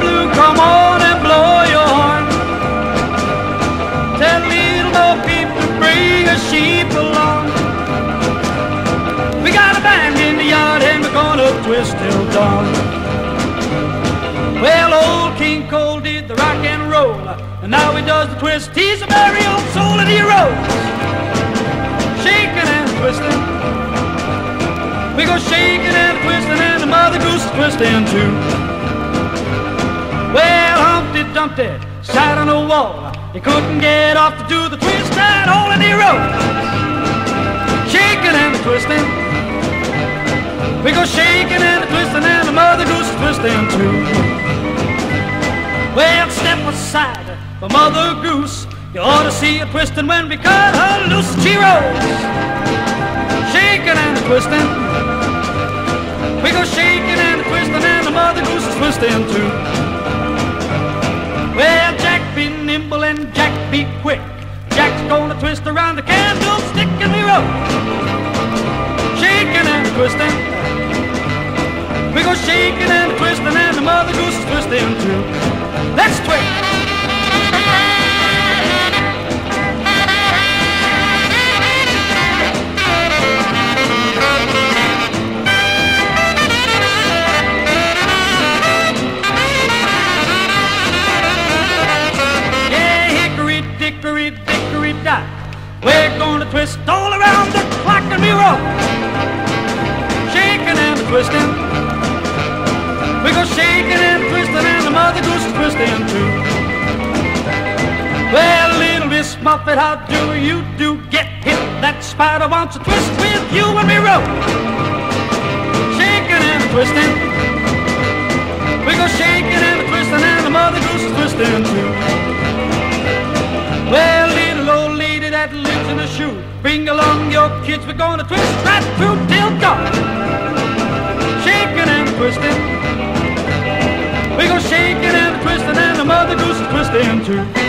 blue, come on and blow your horn. Tell little bring a along. We got a band in the yard and we're gonna twist till dawn. Well, old King Cole did the rock and roll, and now he does the twist. He's a very old soul and he rolls, shaking and twisting. We go shaking and twisting, and the mother goose is twisting too. Humpty sat on a wall. He couldn't get off to do the twist and all in he rolls, shaking and twisting. We go shaking and twisting, and the mother goose is twisting too. Well, step aside for Mother Goose. You ought to see her twisting when we cut her loose. She rolls, shaking and twisting. We go shaking and twisting, and the Mother Goose is twisting too. Nimble and Jack be quick. Jack's gonna twist around the candlestick and we roll, shaking and twisting. We go shaking and twisting, and the Mother Goose is twisting too. Let's twist. We're gonna twist all around the clock and we roll, shaking and twisting. We go shaking and twisting, and the mother goose is twisting too. Well, little Miss Muffet, how do you do? Get hit. That spider wants to twist with you and we roll, shaking and twisting. We go shaking and twisting, and the mother goose is twisting too. Lives in a shoe, bring along your kids. We're gonna twist right through till dawn, shaking and twisting. We go shaking and twisting, and the mother goose is twisting too.